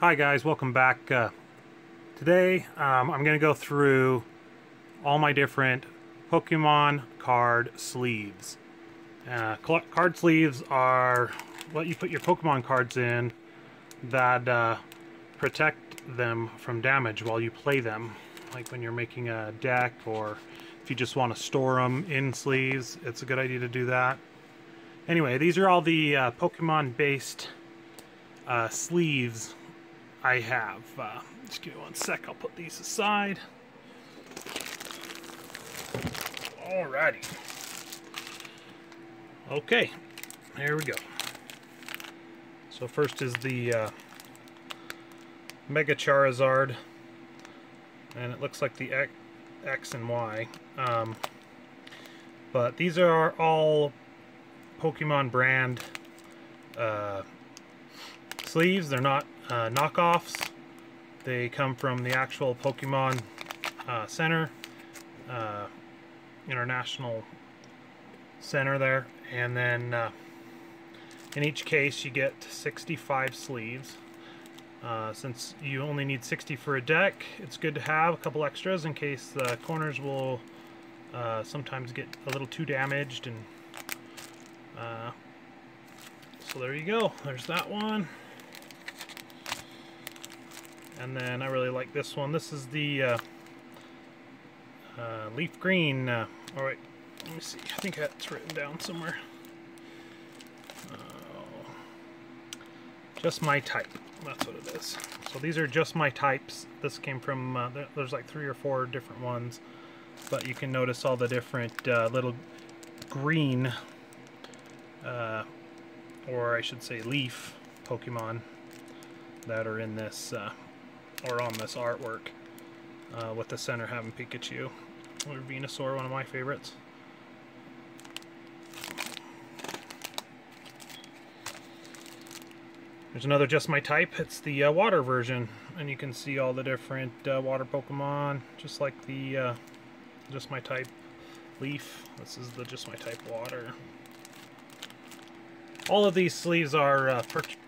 Hi guys, welcome back. Uh, today um, I'm going to go through all my different Pokemon card sleeves. Uh, card sleeves are what you put your Pokemon cards in that uh, protect them from damage while you play them. Like when you're making a deck or if you just want to store them in sleeves, it's a good idea to do that. Anyway, these are all the uh, Pokemon based uh, sleeves I have. Uh, just give me one sec, I'll put these aside. Alrighty. Okay, here we go. So first is the uh, Mega Charizard, and it looks like the X, X and Y. Um, but these are all Pokemon brand uh, sleeves. They're not uh, knockoffs. They come from the actual Pokemon uh, Center, uh, International Center there. And then uh, in each case you get 65 sleeves. Uh, since you only need 60 for a deck, it's good to have a couple extras in case the corners will uh, sometimes get a little too damaged. and So there you go. There's that one. And then I really like this one. This is the uh, uh, leaf green. Uh, all right, let me see. I think that's written down somewhere. Oh, just my type. That's what it is. So these are just my types. This came from, uh, there's like three or four different ones. But you can notice all the different uh, little green, uh, or I should say leaf Pokemon that are in this uh, or on this artwork uh, with the center having Pikachu or Venusaur, one of my favorites. There's another Just My Type. It's the uh, water version, and you can see all the different uh, water Pokemon, just like the uh, Just My Type Leaf. This is the Just My Type Water. All of these sleeves are, uh,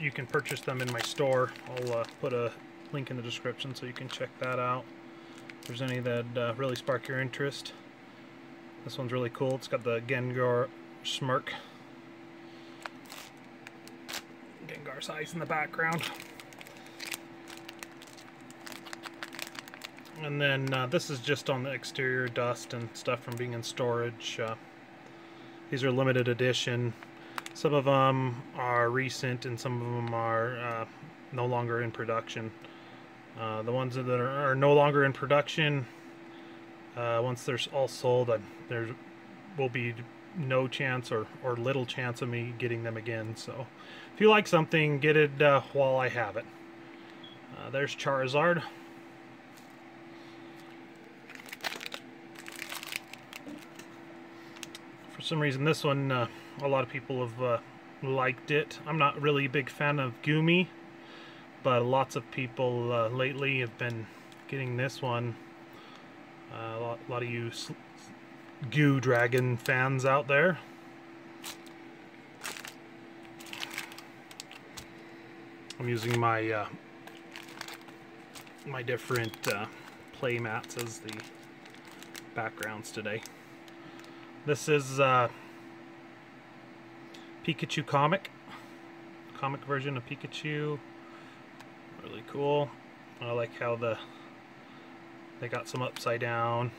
you can purchase them in my store. I'll uh, put a link in the description so you can check that out. If there's any that uh, really spark your interest. This one's really cool. It's got the Gengar smirk. Gengar's eyes in the background. And then uh, this is just on the exterior dust and stuff from being in storage. Uh, these are limited edition. Some of them are recent and some of them are uh, no longer in production. Uh, the ones that are, are, no longer in production, uh, once they're all sold, there will be no chance or, or little chance of me getting them again. So if you like something, get it uh, while I have it. Uh, there's Charizard. For some reason, this one, uh, a lot of people have liked it. I'm not really a big fan of Goomy but lots of people uh, lately have been getting this one. Uh, a, lot, a lot of you Goo Dragon fans out there. I'm using my uh, my different uh, play mats as the backgrounds today. This is uh, Pikachu comic, comic version of Pikachu really cool. I like how the they got some upside down.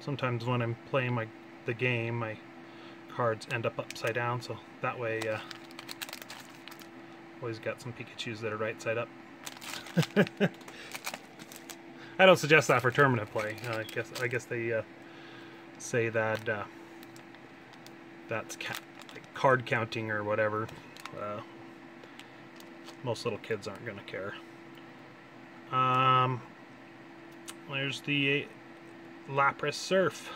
Sometimes when I'm playing my the game, my cards end up upside down, so that way uh, always got some Pikachu's that are right side up. I don't suggest that for tournament play. Uh, I guess I guess they uh, say that uh, that's ca like card counting or whatever. Uh, most little kids aren't going to care. Um, there's the Lapras Surf.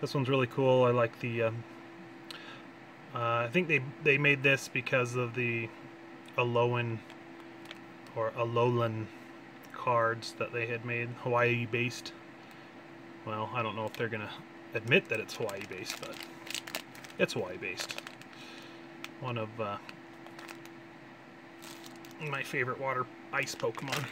This one's really cool. I like the. Um, uh, I think they they made this because of the Alolan or Alolan cards that they had made Hawaii based. Well, I don't know if they're gonna admit that it's Hawaii based, but it's Hawaii based. One of uh, my favorite water ice Pokemon.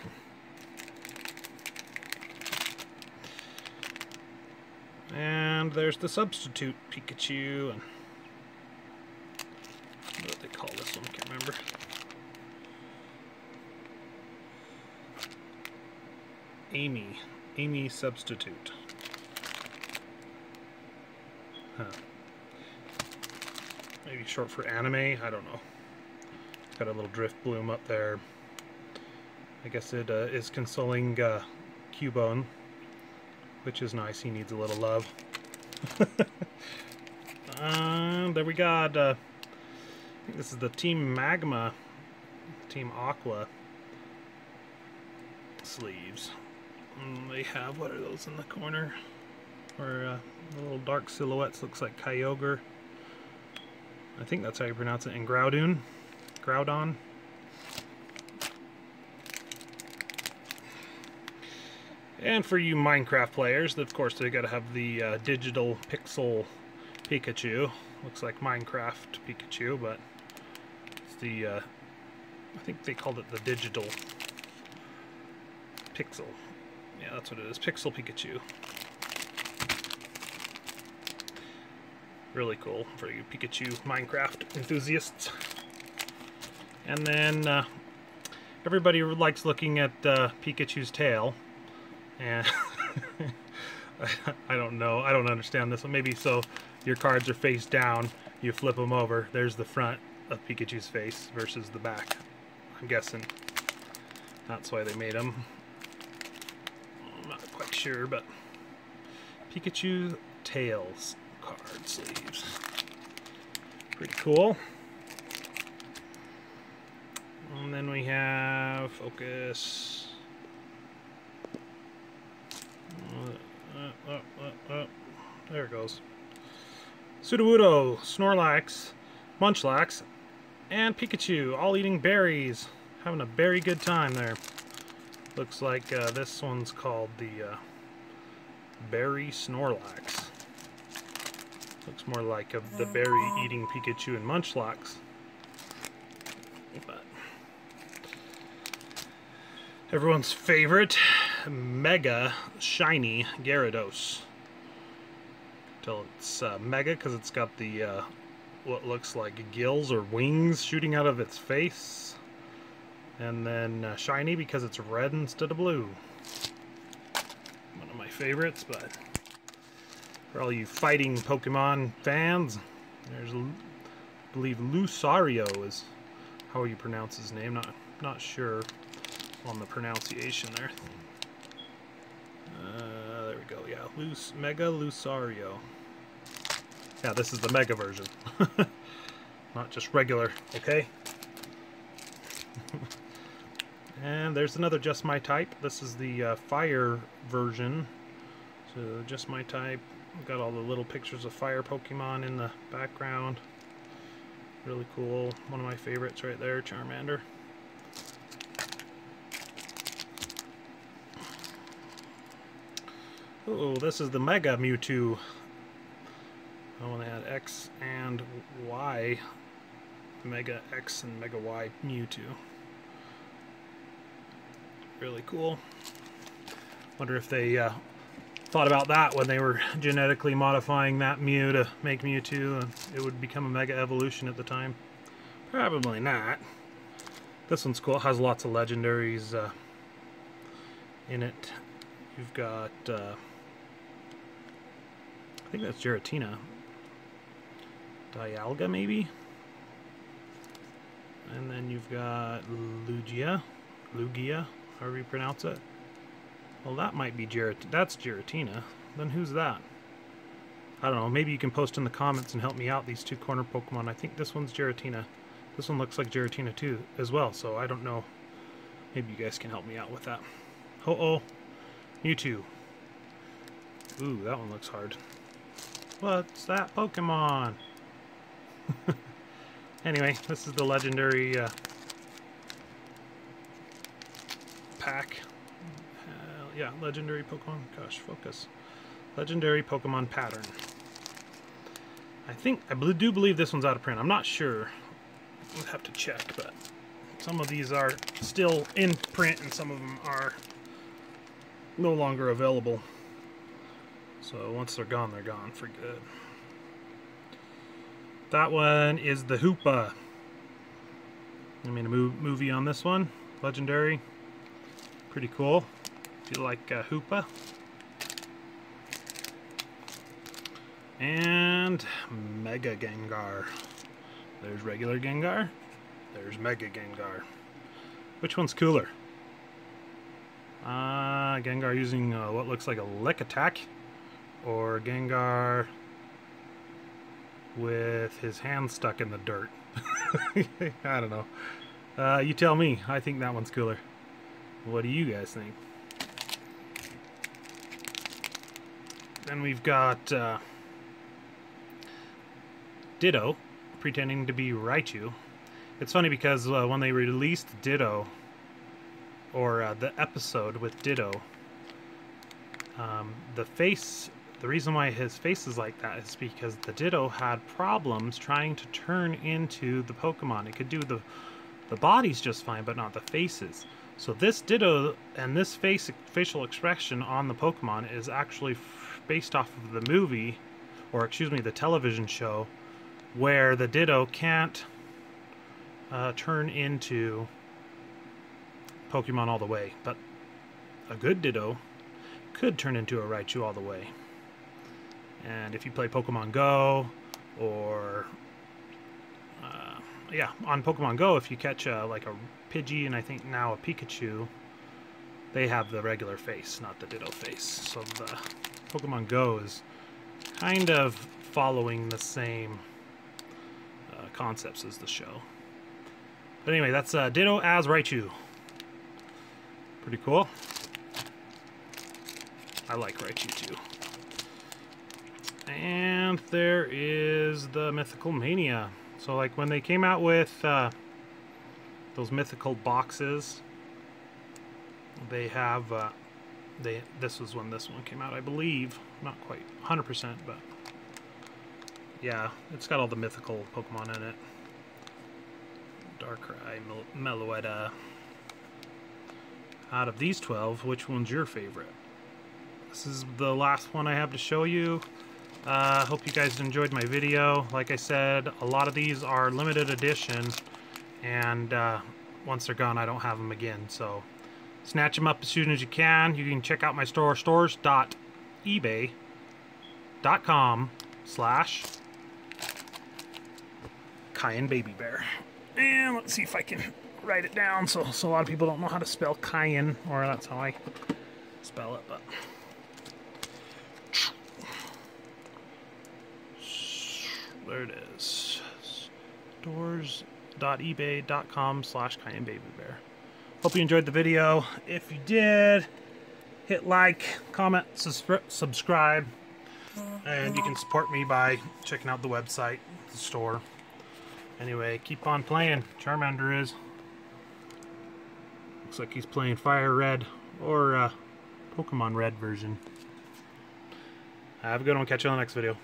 And there's the substitute Pikachu and what they call this one? I can't remember. Amy. Amy substitute. Huh. Maybe short for anime? I don't know. Got a little Drifblim up there. I guess it uh, is consoling uh, Cubone, which is nice. He needs a little love. uh, there we got, uh, this is the Team Magma, Team Aqua sleeves. And they have, what are those in the corner? Or uh, little dark silhouettes, looks like Kyogre. I think that's how you pronounce it, and Groudon. Groudon. And for you Minecraft players, of course they gotta have the uh, digital pixel Pikachu. Looks like Minecraft Pikachu, but it's the, uh, I think they called it the digital pixel. Yeah, that's what it is, Pixel Pikachu. Really cool for you Pikachu Minecraft enthusiasts. And then uh, everybody likes looking at uh, Pikachu's tail. And I don't know, I don't understand this. One. Maybe so your cards are face down, you flip them over, there's the front of Pikachu's face versus the back. I'm guessing that's why they made them. I'm not quite sure, but Pikachu tails card sleeves. Pretty cool. And then we have focus. Uh, uh, uh, uh, there. Sudowoodo, Snorlax, Munchlax, and Pikachu, all eating berries. Having a very good time there. Looks like uh, this one's called the uh, Berry Snorlax. Looks more like a, the berry-eating Pikachu and Munchlax. But everyone's favorite, Mega Shiny Gyarados. Tell it's uh, Mega because it's got the uh, what looks like gills or wings shooting out of its face. And then uh, Shiny because it's red instead of blue. One of my favorites, but for all you fighting Pokemon fans, there's, I believe, Lucario is how you pronounce his name. Not not sure on the pronunciation there. Uh, go. Yeah, Luce, Mega Lucario. Yeah, this is the Mega version. Not just regular, okay? and there's another Just My Type. This is the uh, Fire version. So, Just My Type. Got all the little pictures of fire Pokemon in the background. Really cool. One of my favorites right there, Charmander. Oh, this is the Mega Mewtwo. I want to add X and Y. Mega X and Mega Y Mewtwo. Really cool. Wonder if they uh, thought about that when they were genetically modifying that Mew to make Mewtwo and it would become a Mega Evolution at the time. Probably not. This one's cool. It has lots of legendaries uh, in it. You've got, uh, think that's Giratina. Dialga, maybe? And then you've got Lugia. Lugia, however you pronounce it. Well, that might be Girat. That's Giratina. Then who's that? I don't know. Maybe you can post in the comments and help me out. These two corner Pokemon. I think this one's Giratina. This one looks like Giratina too, as well. So I don't know. Maybe you guys can help me out with that. Oh oh, Mewtwo. Ooh, that one looks hard. What's that Pokemon? anyway, this is the legendary uh, pack yeah, legendary Pokemon. Gosh, focus. Legendary Pokemon pattern. I think, I do believe this one's out of print. I'm not sure. We'll have to check, but Some of these are still in print and some of them are no longer available. So once they're gone, they're gone for good. That one is the Hoopa. I made a movie on this one. Legendary. Pretty cool. If you like uh, Hoopa. And Mega Gengar. There's regular Gengar. There's Mega Gengar. Which one's cooler? Uh, Gengar using uh, what looks like a lick attack. Or Gengar with his hand stuck in the dirt. I don't know. Uh, you tell me. I think that one's cooler. What do you guys think? Then we've got uh, Ditto pretending to be Raichu. It's funny because uh, when they released Ditto, or uh, the episode with Ditto, um, the face, the reason why his face is like that is because the Ditto had problems trying to turn into the Pokemon. It could do the the bodies just fine, but not the faces. So this Ditto and this face facial expression on the Pokemon is actually based off of the movie, or excuse me, the television show, where the Ditto can't uh, turn into Pokemon all the way, but a good Ditto could turn into a Raichu all the way. And if you play Pokemon Go, or uh, yeah, on Pokemon Go, if you catch a, like a Pidgey and I think now a Pikachu, they have the regular face, not the Ditto face. So the Pokemon Go is kind of following the same uh, concepts as the show. But anyway, that's uh, Ditto as Raichu. Pretty cool. I like Raichu too. And there is the Mythical Mania. So like when they came out with uh, those mythical boxes, they have, uh, they this was when this one came out, I believe. Not quite 100%, but yeah, it's got all the mythical Pokemon in it. Darkrai, Mel Meloetta. Out of these 12, which one's your favorite? This is the last one I have to show you. I uh, hope you guys enjoyed my video. Like I said, a lot of these are limited edition, and uh, once they're gone, I don't have them again. So snatch them up as soon as you can. You can check out my store, stores.ebay.com slash Kyan Baby Bear. And let's see if I can write it down so, so a lot of people don't know how to spell Kyan, or that's how I spell it, but... There it is. Stores.ebay.com slash Kyan Baby Bear. Hope you enjoyed the video. If you did, hit like, comment, subscribe, and you can support me by checking out the website, the store. Anyway, keep on playing. Charmander is. Looks like he's playing Fire Red or uh, Pokemon Red version. Have a good one. Catch you on the next video.